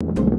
you.